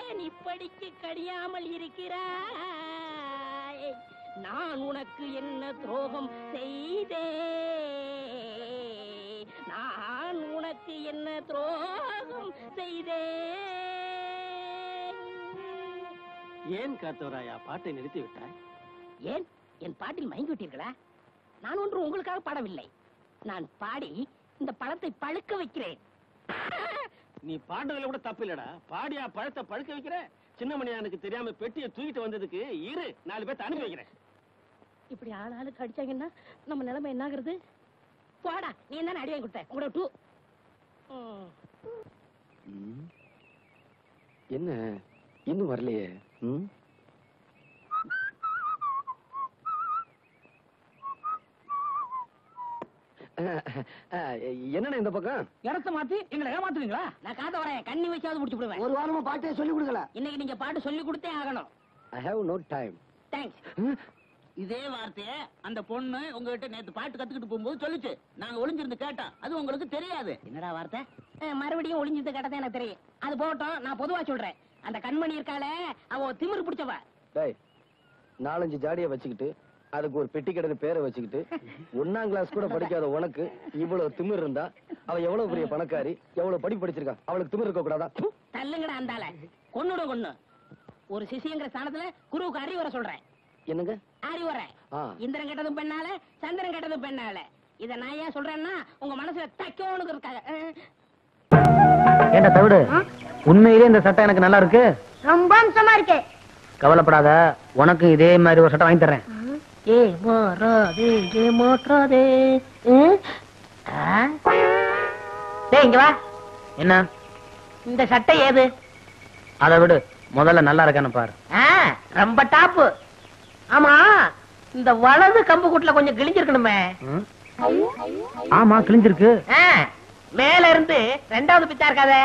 ஏன் இப்படிக்கு கடியாமல் இருக்கிறாய்? நான் உனக்கு என்ன துரோகம் செய்தேன் நான் உனக்கு என்ன துரோகம் செய்தேன் ஏன் காத்தவராயா? பாட்டை நிறுத்தி விட்டாய். ஏன்? என் பாட்டில் மயங்கி விட்டீர்களா? நான் ஒன்று உங்களுக்காக பாடவில்லை. நான் பாடி இந்த பழத்தை பழுக்க வைக்கிறேன். நீ பாடுறதுல கூட தப்பு இல்லடா. பாடியா பழத்தை பழுக்க வைக்கிற சின்னமணியானுக்கு தெரியாம பெட்டியை தூக்கிட்டு வந்ததுக்கு இரு நாலு பேர்த்த அனுப்பி வைக்கிறேன். இப்படி ஆள் ஆளுக்கு அடிச்சாங்கன்னா நம்ம நிலைமை என்ன ஆகுறது போடா நீ தானே அடி வாங்கி கொடுத்த? உங்களோட டூ என்ன? இன்னும் வரலையே. ம்? என்னண்ணே இந்த பக்கம்? இடத்த மாத்தி எங்களை ஏமாத்துவீங்களா? நான் காத்த வரேன். கண்ணி வச்சாவது முடிச்சு விடுவேன். ஒரு வாரமா பாட்டே சொல்லி கொடுக்கல. இன்னைக்கு நீங்க பாட்டு சொல்லி கொடுத்தே ஆகணும். I have no time thanks இதே வார்த்தைய அந்த பொண்ணு உங்ககிட்ட நேத்து பாட்டு கத்துக்கிட்டு போகும்போது சொல்லுச்சு. நாங்க ஒளிஞ்சிருந்து கேட்டோம். அது உங்களுக்கு தெரியாது. என்னடா வார்த்தை? மறுபடியும் ஒளிஞ்சது கட்டதான் எனக்கு தெரியும். அது போகட்டும் நான் பொதுவா சொல்றேன். அந்த கண்மணி இருக்காளே அவ திமிரு பிடிச்சவ. டேய் நாலஞ்சு ஜாடியை வச்சுக்கிட்டு அதுக்கு ஒரு பெட்டி கடைன்னு பேரை வச்சுக்கிட்டு ஒன்னாம் கிளாஸ் கூட படிக்காத உனக்கு இவ்வளவு திமிர் இருந்தா அவ எவ்வளவு பெரிய பணக்காரி எவ்வளவு படி படிச்சிருக்கா அவளுக்கு திமிர் இருக்க கூடாதா. தள்ளுங்கடா அந்தால கொன்னுடும் கொன்னு. ஒரு சிசிங்கிற ஸ்தானத்துல குருவுக்கு அறிவுரை சொல்றேன். என்னங்க? அறிவுரை. இந்திரன் கெட்டதும் பெண்ணால சந்திரன் கெட்டதும் பெண்ணால. இத நான் ஏன் சொல்றேன்னா உங்க மனசுல தைக்கோனுக்கு இருக்காங்க. ஏண்டா தவிடு? உண்மையிலே இந்த சட்டை எனக்கு நல்லா இருக்கு. ரொம்ப அம்சமா இருக்கு. கவலைப்படாத உனக்கு இதே மாதிரி ஒரு சட்டை வாங்கி தர்றேன். ஏ மாறாதே ஏ? டேய் இங்க வா. என்ன? இந்த சட்டை ஏது? அதை விடு. முதல்ல நல்லா இருக்கான்னு பாரு. ஆ, ரொம்ப டாப்பு. ஆமா இந்த வலது கம்பு கூட்டுல கொஞ்சம் கிழிஞ்சிருக்கணுமே? ஆமா கிழிஞ்சிருக்கு. மேல இருந்து ரெண்டாவது பித்தா இருக்காதே.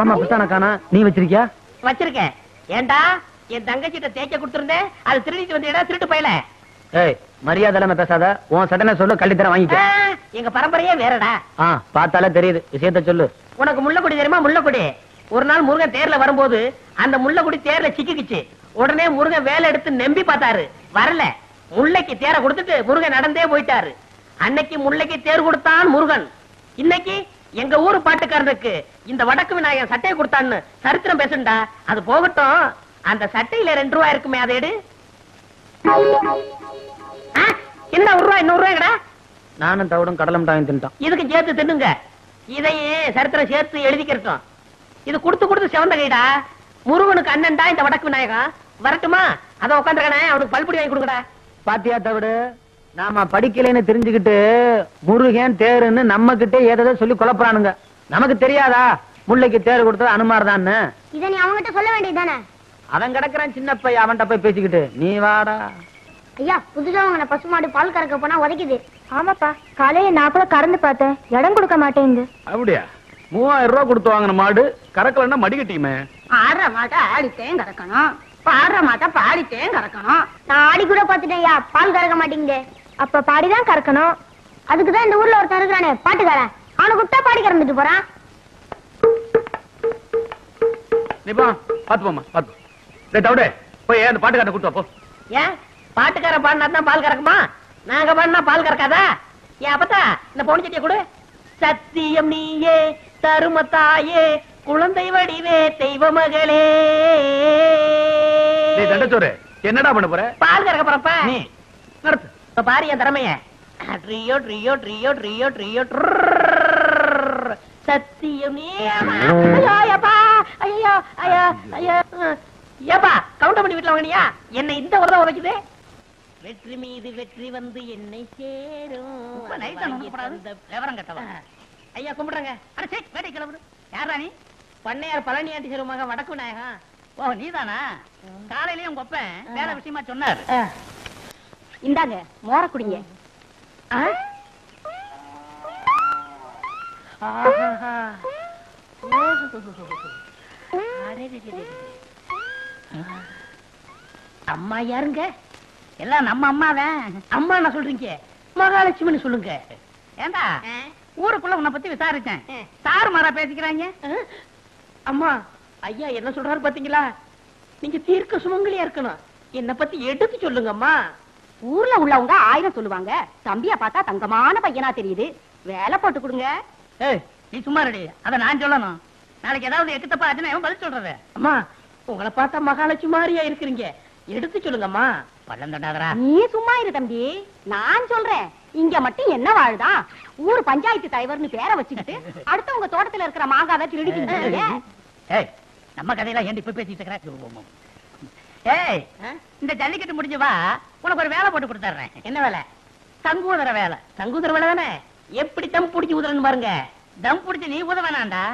ஆமா பித்தான காணா. நீ வச்சிருக்கியா? வச்சிருக்கேன். ஏண்டா? என் தங்கச்சிட்ட தேய்க்க கொடுத்திருந்தேன். அது திருடிட்டு வந்து இடம் திருட்டு போயல. ஏய் மரியாதை இல்லாம பேசாத. உன் சட்டனை சொல்லு கள்ளி தர வாங்கிக்க எங்க பரம்பரையே வேறடா. ஆ பார்த்தாலே தெரியுது. விஷயத்த சொல்லு. உனக்கு முள்ளக்குடி தெரியுமா? முள்ளக்குடி. ஒரு நாள் முருகன் தேர்ல வரும்போது அந்த முள்ளக்குடி தேர்ல சிக்கிக்குச்சு. உடனே முருகன் வேலை எடுத்து நம்பி பார்த்தாரு. வரல. முல்லைக்கு தேரை கொடுத்துட்டு முருகன் நடந்தே போயிட்டாரு. அன்னைக்கு முல்லைக்கு தேர் கொடுத்தான் முருகன். இன்னைக்கு எங்க ஊரு பாட்டுக்காரனுக்கு இந்த வடக்கு விநாயகன் சட்டையை கொடுத்தான்னு சரித்திரம் பேசுண்டா அது போகட்டும். அந்த சட்டையில ரெண்டு ரூபாய் இருக்குமே அதை எடு. ஆ, என்ன ஒரு ரூபாய் இன்னொரு ரூபாய்டா நானும் தவிடும் கடலை மிட்டாய் வாங்கி தின்ட்டான். இதுக்கு சேர்த்து தின்னுங்க. இதையே சரித்திரம் சேர்த்து எழுதிக்கிறட்டும். இது கொடுத்து கொடுத்து சிவந்த கைடா. முருகனுக்கு அண்ணன்டா இந்த வடக்கு விநாயகம். வரட்டுமா? அத உட்காந்துருக்கனே அவனுக்கு பல்புடி வாங்கி கொடுக்கடா பாத்தியா தவிடு? நாம படிக்கலைன்னு தெரிஞ்சுக்கிட்டு முருகன் தேருன்னு நம்ம கிட்டே ஏதோ சொல்லி குழப்புறானுங்க. நமக்கு தெரியாதா? முல்லைக்கு தேர் கொடுத்தது அனுமார்தான்னு. இத நீ அவங்ககிட்ட சொல்ல வேண்டியதுதானே? அவன் கிடக்குறான் சின்ன பையன் அவன்கிட்ட போய் பேசிக்கிட்டு. நீ வாடா. ஐயா புதுசா வாங்கின பசுமாடு பால் கறக்க போனா உதைக்குது. ஆமாப்பா காலையில நான் கூட கறந்து பார்த்தேன். இடம் கொடுக்க மாட்டேங்குது. அப்படியா? மூவாயிரம் ரூபாய் கொடுத்து வாங்கின மாடு கறக்கலன்னா மடிக்கட்டியுமே. ஆடுற மாட்டை ஆடித்தேன் கறக்கணும். பாடுற மாட்டை பாடித்தேன் கறக்கணும். நான் ஆடி கூட பார்த்துட்டேன் ஐயா பால் கறக்க மாட்டேங்குது. அப்ப பாடிதான் கறக்கணும். அதுக்குதான் இந்த ஊர்ல ஒருத்தன் இருக்கிறானே பாட்டுக்காரன். அவனை கூப்பிட்டா பாடி கறந்துட்டு போறான். நீ போ பாத்து போமா பாத்து தவிடு போய் அந்த பாட்டுக்காரனை கூட்டு போ. ஏன்? பாட்டுக்கார பாடினா தான் பால் கறக்குமா? நாங்க பாடினா பால் கறக்காதா? ஏன் அப்பத்தா இந்த பொண்ணு சட்டியை கொடு. சத்தியம் நீயே தருமத்தாயே குழந்தை வடிவே தெய்வ மகளே. நீ தண்டச்சோறு என்னடா பண்ண போற? பால் கறக்க போறப்ப. நீ நடத்து. இப்ப பாரு என் திறமைய. ட்ரியோ ட்ரியோ ட்ரியோ ட்ரியோ ட்ரியோ. சத்தியம் நீ ஐயோ ஐயோ ஐயோ ஐயோ. ஏப்பா கவுண்டர் பண்ணி வீட்டுல வாங்கினியா என்னை இந்த ஒரு தான் உதைக்குது வெற்றி மீது வெற்றி வந்து என்னை சேரும் விவரம் கட்டவா ஐயா கும்பிடுறேங்க அட சே வேட்டை கிளம்பு யாரா நீ பண்ணையார் பழனி ஆண்டி மகன் வடக்கு விநாயகம் ஓ நீதானா காலையிலயும் உங்க வேலை விஷயமா சொன்னாரு இந்தாங்க மோர குடிங்க அம்மா யாருங்க? எல்லாம் நம்ம அம்மாதான். அம்மா என்ன சொல்றீங்க? மகாலட்சுமின்னு சொல்லுங்க. ஏண்டா? ஊருக்குள்ள உன்னை பத்தி விசாரிச்சேன். சாரு மாறா பேசிக்கிறாங்க. அம்மா ஐயா என்ன சொல்றாரு பாத்தீங்களா? நீங்க தீர்க்க சுமங்கலியா இருக்கணும். என்ன பத்தி எடுத்து சொல்லுங்கம்மா ஊர்ல உள்ளவங்க ஆயிரம் சொல்லுவாங்க. தம்பிய பார்த்தா தங்கமான பையனா தெரியுது. வேலை போட்டு கொடுங்க. ஏய் நீ சும்மா ரெடி அத நான் சொல்லணும். நாளைக்கு ஏதாவது எக்கு தப்பா ஆச்சுன்னா பதில் சொல்றது. அம்மா உங்களை பார்த்தா மகாலட்சுமி மாதிரியா இருக்கிறீங்க. எடுத்து சொல்லுங்கம்மா. பள்ளம் தண்டாதரா நீ சும்மா இரு தம்பி. நான் சொல்றேன். இங்க மட்டும் என்ன வாழுதா? ஊர் பஞ்சாயத்து தலைவர்னு பேரை வச்சுக்கிட்டு அடுத்தவங்க தோட்டத்துல இருக்கிற மாங்காவை திருடிக்கிட்டு ஏய் நம்ம கதையெல்லாம் ஏன் இப்ப பேசிட்டு இருக்கிற? ஏய் இந்த ஜல்லிக்கட்டு முடிஞ்சு வா. உனக்கு ஒரு வேலை போட்டு கொடுத்துறேன் என்ன வேலை? தங்குதர வேலை. தங்குதர வேலை தானே? எப்படி தம் பிடிச்சி ஊதுறன்னு பாருங்க. தம் பிடிச்சு நீ ஊத வேணாண்டா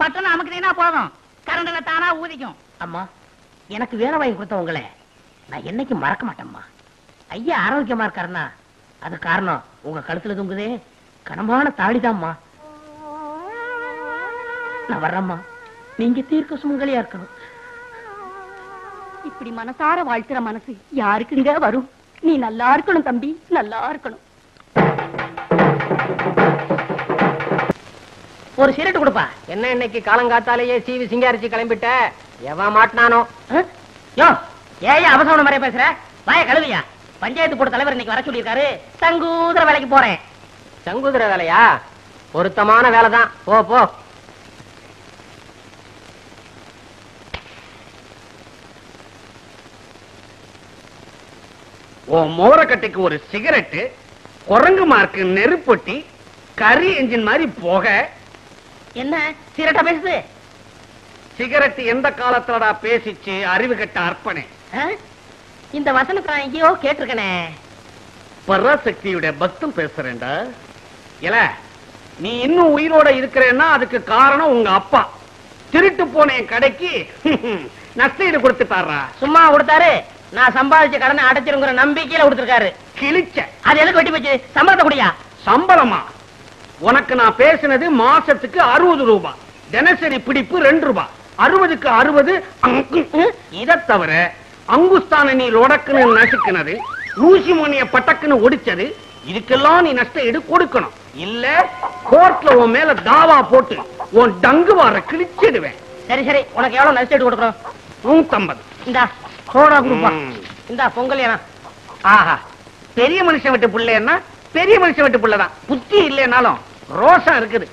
பட்டம் அமுக்குனீங்கன்னா போதும். கரண்டில் தானா ஊதிக்கும். அம்மா எனக்கு வேலை வாங்கி கொடுத்தவங்களே நான் என்னைக்கு மறக்க மாட்டேம்மா. ஐயா ஆரோக்கியமா இருக்காருன்னா அது காரணம் உங்க கழுத்துல தொங்குதே கனமான தாடிதாம்மா. நான் வர்றேம்மா. நீங்க தீர்க்க சுமங்கலியா இருக்கணும். இப்படி மனசார வாழ்த்துற மனசு யாருக்குங்க வரும்? நீ நல்லா இருக்கணும் தம்பி நல்லா இருக்கணும். ஒரு சிரட்டு கொடுப்பா. என்ன இன்னைக்கு காலங்காத்தாலேயே சீவி சிங்காரிச்சு கிளம்பிட்ட? எவன் மாட்டினானோ? யோ அவசரம் மாதிரியா பேசுற? வாய கழுவியா? பஞ்சாயத்து போர்டு தலைவர் இன்னைக்கு வர சொல்லியிருக்காரு. தங்கூதர வேலைக்கு போறேன். சங்குதிர வேலையா? பொருத்தமான வேலை தான் போ போ. உன் மோரக்கட்டைக்கு ஒரு சிகரெட்டு குரங்கு மார்க்கு நெருப்பொட்டி கரி என்ஜின் மாதிரி போக என்ன? சிரட்டா பேசுது? சிகரெட் எந்த காலத்துலடா பேசிச்சு? அறிவு கட்ட அர்ப்பணே? இந்த வசனத்தை நான் எங்கேயோ கேட்டிருக்கனே. பராசக்தியுடைய பக்தம் பேசுறேன்டா. இல்ல நீ இன்னும் உயிரோட இருக்கிறேன்னா அதுக்கு காரணம் உங்க அப்பா. திருட்டு போன என் கடைக்கு நஷ்டஈடு கொடுத்துட்டாரா சும்மா கொடுத்தாரு. நான் சம்பாதிச்ச கடனை அடைச்சிருங்கிற நம்பிக்கையில கொடுத்திருக்காரு. கிழிச்ச. அது எதுக்கு வெட்டி போச்சு? சம்பளத்தை குடியா? சம்பளமா? உனக்கு நான் பேசினது மாசத்துக்கு அறுபது ரூபாய் தினசரி பிடிப்பு ரெண்டு ரூபாய் அறுபதுக்கு அறுபது இதை தவிர அங்குஸ்தான நீ லொடக்குன்னு நசுக்குனது ஊசி மணிய பட்டக்குன்னு ஒடிச்சது இதுக்கெல்லாம் நீ நஷ்ட ஈடு கொடுக்கணும். இல்ல கோர்ட்ல உன் மேல தாவா போட்டு உன் டங்கு வார கிழிச்சிடுவேன். சரி சரி. உனக்கு எவ்வளவு நஷ்டம் கொடுக்கணும்? நூத்தம்பது. இந்தா சோடா கொடுப்பா. இந்தா பொங்கல் ஆஹா. பெரிய மனுஷன் விட்டு புள்ளைன்னா பெரிய மனுஷன் விட்டு புள்ளதான் புத்தி இல்லைனாலும் ரோஷம் இருக்குது.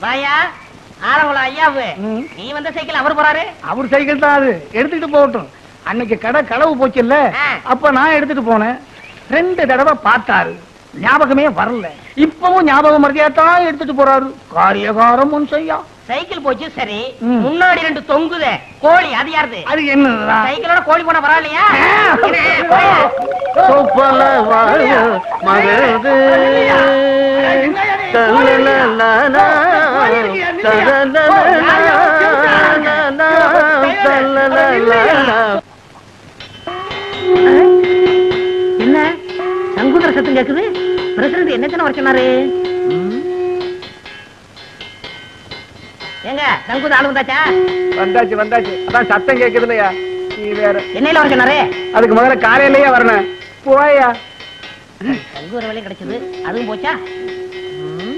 வாயா ஆரவள ஐயாவு. நீ வந்த சைக்கிள் அவர் போறாரு? அவர் சைக்கிள் தான் அது. எடுத்துட்டு போகட்டும். அன்னைக்கு கடை களவு போச்சுல்ல ஆ. அப்ப நான் எடுத்துட்டு போனேன். ரெண்டு தடவை பார்த்தாரு. ஞாபகமே வரல. இப்பவும் ஞாபகம் மறதியாத்தான் எடுத்துட்டு போறாரு. காரியகாரம் முன் செய்யா. சைக்கிள் போச்சு சரி. முன்னாடி ரெண்டு தொங்குதே. கோழி அது யாருது? அது என்னதான் சைக்கிளோட கோழி போன பரவாயில்லையா. என்ன? சங்குதர சத்தம் கேக்குது? பிரசிடண்ட் என்ன வர சொன்னாரு? ஏங்க சங்குத ஆளு வந்தாச்சா? வந்தாச்சு வந்தாச்சு. அதான் சத்தம் கேக்குது இல்லையா நீ வேற. என்னையில வர சொன்னாரு? அதுக்கு முதல்ல காலையிலேயே வரணும் போயா. சங்குதர வேலையும் கிடைச்சது. அதுவும் போச்சா? ம்.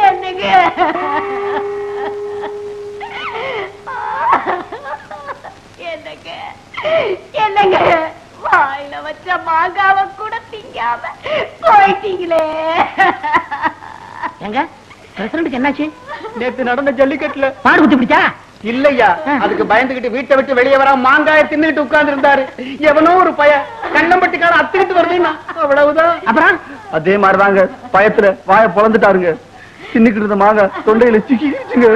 என்னங்க என்னங்க என்னங்க வாயில வச்ச மாங்காவ கூட திங்காம போயிட்டீங்களே. எங்க என்னாச்சு? நேத்து நடந்த ஜல்லிக்கட்டுல பாடு குத்தி பிடிச்சா? இல்லையா அதுக்கு பயந்துகிட்டு வீட்டை விட்டு வெளியே வர மாங்காய தின்னுகிட்டு உட்கார்ந்து இருந்தாரு எவனோ ஒரு பய கண்ணம்பட்டிக்கார அத்துக்கிட்டு வருதுன்னா அவ்வளவுதான். அப்புறம்? அதே மாதிரிதாங்க பயத்துல வாய பொழந்துட்டாருங்க. தின்னுக்கிட்டு இருந்த மாங்காய் தொண்டையில சிக்கிச்சுங்க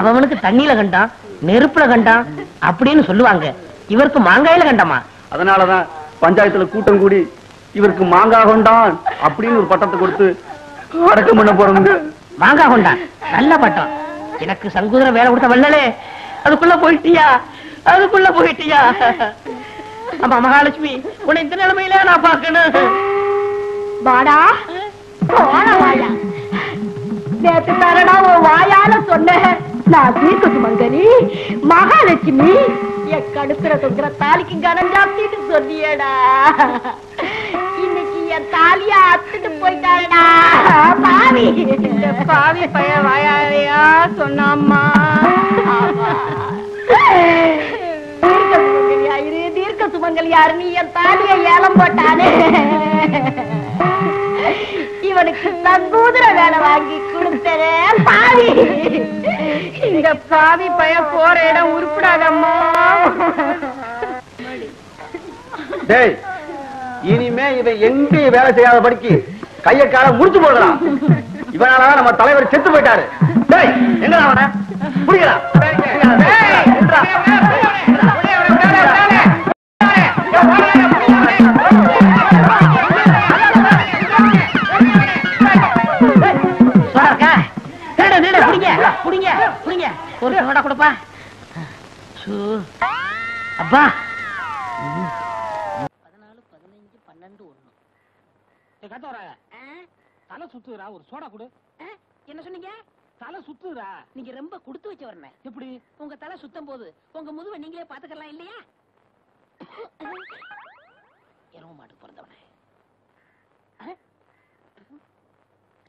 அவனுக்கு தண்ணியில கண்டான் நெருப்புல கண்டான் அப்படின்னு சொல்லுவாங்க. இவருக்கு மாங்காயில கண்டமா அதனாலதான் பஞ்சாயத்துல கூட்டம் கூடி இவருக்கு மாங்காய் கொண்டான் அப்படின்னு ஒரு பட்டத்தை கொடுத்து அடக்கம் பண்ண போறோங்க மாங்காய் கொண்டான். நல்ல பட்டம். எனக்கு சங்குதிர வேலை கொடுத்த வல்லலே அதுக்குள்ள போயிட்டியா? அதுக்குள்ள போயிட்டியா? ஆமா மகாலட்சுமி உன்னை இந்த நிலைமையில நான் பார்க்கணும். வாடா. நேத்து தரடா வாயால சொன்ன நான் தீர்க்க சுமங்கலி மகாலட்சுமி என் கழுத்துல தொங்குற தாலிக்கு கனம் ஜாஸ்தின்னு சொன்னியேடா இன்னைக்கு என் தாலிய அத்துட்டு போயிட்டாடா பாவி. இந்த பாவி பைய வாயாலையா சொன்னாம்மா? தீர்க்க தீர்க்க சுமங்கலியாரு நீ என் தாலிய ஏலம் போட்டானே. இவனுக்கு நங்கூதுர வேலை வாங்கி கொடுத்தனே. பாவி. இந்த பாவி பைய போற இடம் உருப்படாதம்மா. டேய் இனிமே இவன் எங்கேயும் வேலை செய்யாத படிக்கு? கைய கால முடிச்சு போடலாம் இவனால நம்ம தலைவர் செத்து போயிட்டாரு. டேய் எங்க அவன? புரியல சூ. அப்பா. பதினாலு பதினஞ்சு பன்னெண்டு ஒண்ணு தலை சுத்துறா ஒரு சோடா கொடு. என்ன சொன்னீங்க? தலை சுத்துறா நீங்க ரொம்ப கொடுத்து வச்சு வரணும் எப்படி? உங்க தலை சுத்தம் போது உங்க முதுவை நீங்களே பாத்துக்கலாம் இல்லையா? எரும மாட்டுக்கு பிறந்தவனே ஆ?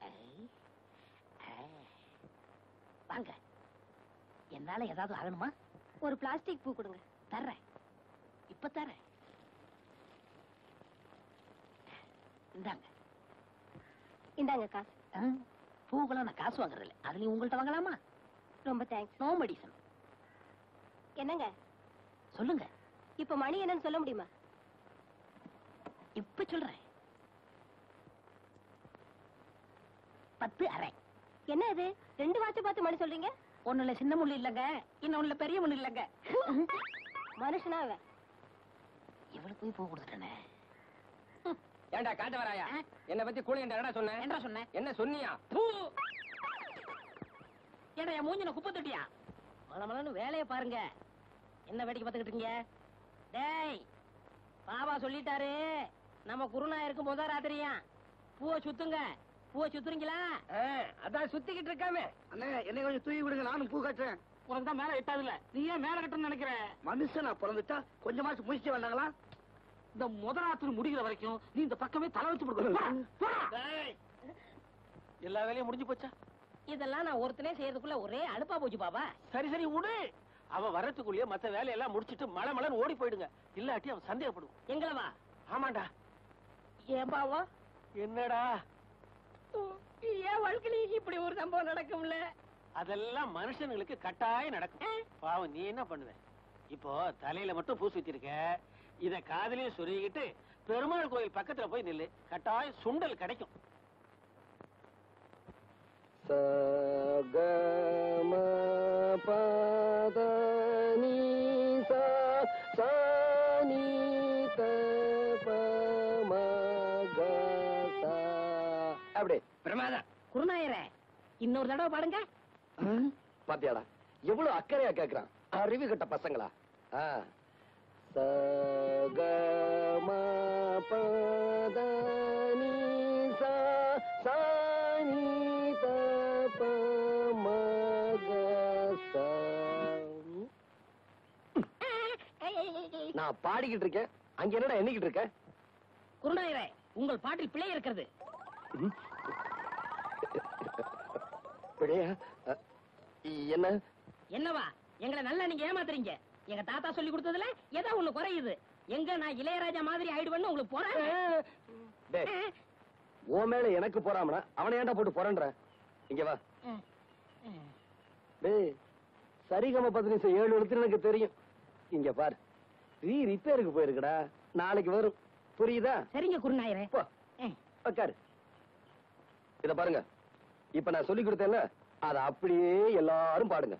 ஐ. ஆ. வாங்க என்னால ஏதாவது ஆகணுமா? ஒரு பிளாஸ்டிக் பூ கொடுங்க. தர்றேன். இப்ப தரேன் இந்தாங்க. இந்தாங்க காசு. பூக்கெல்லாம் நான் காசு வாங்குறது இல்லை அதுலயும் உங்கள்ட்ட வாங்கலாமா? ரொம்ப தேங்க்ஸ். நோ மெடிசன் என்னங்க? சொல்லுங்க. இப்ப மணி என்னன்னு சொல்ல முடியுமா? இப்ப சொல்றேன். பத்து அரை. என்ன இது? ரெண்டு வாட்ச பார்த்து மணி சொல்றீங்க? ஒண்ணுல சின்ன முள்ளு இல்லங்க இன்னொன்னுல பெரிய முள்ளு இல்லங்க. மனுஷனா அவன் இவளுக்கு போய் பூ கொடுத்துட்டேனே. ஏண்டா காட்ட வராயா என்ன பத்தி கூலி என்னடா சொன்ன? என்ன சொன்னேன் என்ன சொன்னியா? ஏடா என் மூஞ்சின குப்பை தொட்டியா? மல மலன்னு வேலையை பாருங்க. என்ன வேடிக்கை பார்த்துக்கிட்டு இருக்கீங்க? டேய் பாபா சொல்லிட்டாரு. நம்ம குருநாயருக்கு முத ராத்திரியா. பூவை சுத்துங்க. பூவை சுத்துறீங்களா அதான் சுத்திக்கிட்டு இருக்காமே. அண்ணே என்னை கொஞ்சம் தூக்கி விடுங்க நானும் பூ கட்டுறேன். உனக்கு தான் மேல எட்டாதுல நீ ஏன் மேல கட்டணும்னு நினைக்கிற? மனுஷனா பிறந்துட்டா கொஞ்சமாச்சும் முயற்சி வந்தாங்களா இந்த முத ராத்திரி முடிகிற வரைக்கும் நீ இந்த பக்கமே தலை வச்சு கொடுக்கணும் எல்லா வேலையும் முடிஞ்சு போச்சா? இதெல்லாம் நான் ஒருத்தனே செய்யறதுக்குள்ள ஒரே அலுப்பா போச்சு பாபா. சரி சரி விடு அவன் வரத்துக்குள்ளேயே மத்த வேலையெல்லாம் முடிச்சிட்டு மழை மழைன்னு ஓடி போயிடுங்க. இல்லாட்டி அவன் சந்தேகப்படுவான் எங்களவா? ஆமாண்டா. ஏன் பாவா என்னடா? ஏன் வாழ்க்கையில இப்படி ஒரு சம்பவம் நடக்கும்ல? அதெல்லாம் மனுஷனுங்களுக்கு கட்டாயம் நடக்கும். பாவம் நீ என்ன பண்ணுவ? இப்போ தலையில மட்டும் பூசி வச்சிருக்க இத காதுலயும் சொருகிட்டு பெருமாள் கோயில் பக்கத்துல போய் நில்லு. கட்டாயம் சுண்டல் கிடைக்கும். சகம பத பிரமாதம் குருநாயரே இன்னொரு தடவை பாடுங்க. பாத்தியாடா எவ்வளவு அக்கறையா கேக்குறான். அறிவு கட்ட பசங்களா. சகம பத நீ சா சா நீ த ப ம க சா நான் பாடிக்கிட்டு இருக்கேன். அங்க என்னடா எண்ணிக்கிட்டு இருக்க? குருநாயரே உங்கள் பாட்டில் பிழை இருக்கிறது. பிழையா என்ன? என்னவா? எங்களை நல்லா நீங்க ஏமாத்துறீங்க. எங்க தாத்தா சொல்லி கொடுத்ததுல ஏதோ ஒண்ணு குறையுது. எங்க நான் இளையராஜா மாதிரி ஆயிடுவேன்னு உங்களுக்கு போறேன் உன் மேல எனக்கு போறாமனா? அவனை ஏன்டா போட்டு போறன்ற இங்க வா. டேய் சரிகம நிமிஷம் ஏழு எழுத்து எனக்கு தெரியும். இங்க பாரு. ரீ ரிப்பேருக்கு போயிருக்குடா. நாளைக்கு வரும். புரியுதா? சரிங்க குருநாயரே. உட்காரு இத பாருங்க. இப்ப நான் சொல்லி கொடுத்தேன்ல அத அப்படியே எல்லாரும் பாடுங்க.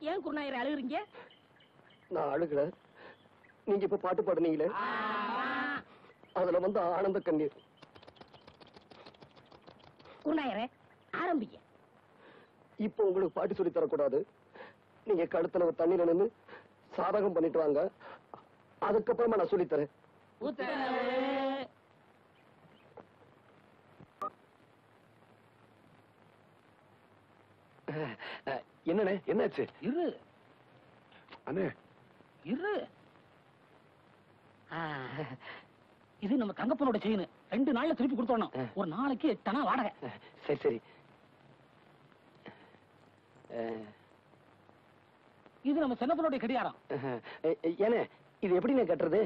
ஏன் குருநாயரே அழுகுறீங்க? நான் அழுகல நீங்க இப்ப பாட்டு பாடுனீங்களே? அதுல வந்து ஆனந்த கண்ணீர். குருநாயரே ஆரம்பிக்க இப்ப உங்களுக்கு பாட்டு சொல்லி தரக்கூடாது. நீங்க கழுத்துல ஒரு தண்ணீர் நின்று சாதகம் பண்ணிட்டு வாங்க. அதுக்கப்புறமா நான் சொல்லித் என்னண்ணே என்னாச்சு? இரு. அண்ணே. இரு. இது நம்ம தங்கப்பனோட செயின். ரெண்டு நாள்ல திருப்பி கொடுத்தோம் ஒரு நாளைக்கு எட்டனா வாடகை. சரி சரி. இது நம்ம சின்னப்பனோட கடியாரம் ஏண்ணே இது எப்படிண்ணே கட்டுறது?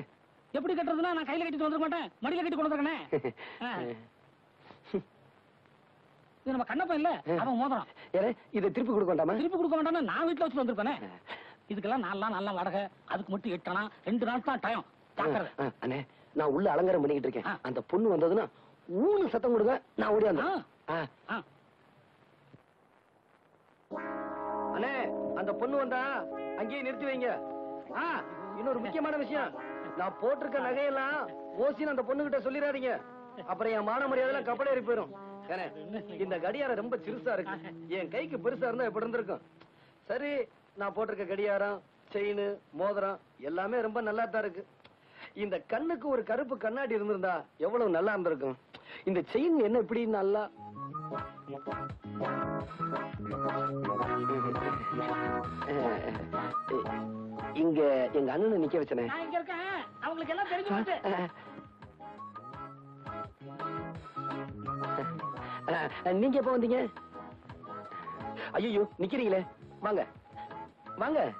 எப்படி கட்டுறதுன்னா நான் கையில கட்டிட்டு வந்துருக்க மாட்டேன். மடியில கட்டி கொண்டு வந்திருக்கேனே. இது நம்ம கண்ணப்பன் இல்ல? அவன் மோதிரம். இதை திருப்பி கொடுக்க வேண்டாமா? திருப்பி கொடுக்க வேண்டாம்னா நான் வீட்டுல வச்சுட்டு வந்திருப்பேனே. இதுக்கெல்லாம் நாலாம் நல்லா வாடகை. அதுக்கு மட்டும் எட்டனா ரெண்டு நாள் தான் டைம் அஹ், அண்ணே நான் உள்ள அலங்காரம் பண்ணிக்கிட்டு இருக்கேன். அந்த பொண்ணு வந்ததுன்னா ஊனு சத்தம் கொடுங்க நான் ஓடியாந்து ஆ. ஆ. அண்ணே அந்த பொண்ணு வந்தா அங்கேயே நிறுத்தி வைங்க. இன்னொரு முக்கியமான விஷயம். நான் போட்டிருக்க நகையெல்லாம் ஓசின்னு அந்த பொண்ணு கிட்ட சொல்லிடாதீங்க. அப்புறம் என் மான மரியாதை கப்பலேறி போயிரும். ஏனே இந்த கடியாரம் ரொம்ப சிறுசா இருக்கு. என் கைக்கு பெருசா இருந்தா எப்படி இருந்திருக்கும்? சரி நான் போட்டிருக்க கடியாரம் செயின் மோதிரம் எல்லாமே ரொம்ப நல்லா தான் இருக்கு. இந்த கண்ணுக்கு ஒரு கருப்பு கண்ணாடி இருந்திருந்தா எவ்வளவு நல்லா இருந்திருக்கும். இந்த செயின் என்ன இப்படி நல்லா? இங்க எங்க அண்ணனை நிக்க வச்சனே. அவங்களுக்கு எல்லாம் தெரிஞ்சு நீங்க எப்ப வந்தீங்க? ஐயோ நிக்கிறீங்களே. வாங்க. வாங்க.